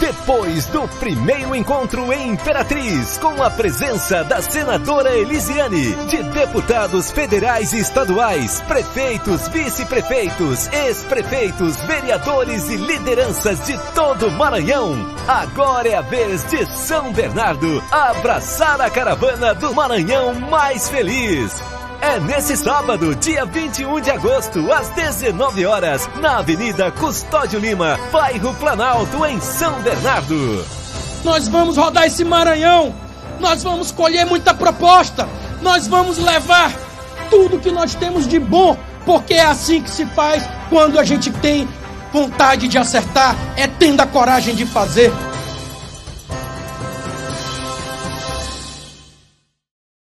Depois do primeiro encontro em Imperatriz, com a presença da senadora Elisiane, de deputados federais e estaduais, prefeitos, vice-prefeitos, ex-prefeitos, vereadores e lideranças de todo o Maranhão. Agora é a vez de São Bernardo abraçar a caravana do Maranhão mais feliz. É nesse sábado, dia 21 de agosto, às 19 horas, na Avenida Custódio Lima, bairro Planalto, em São Bernardo. Nós vamos rodar esse Maranhão, nós vamos colher muita proposta, nós vamos levar tudo que nós temos de bom, porque é assim que se faz quando a gente tem vontade de acertar, é tendo a coragem de fazer.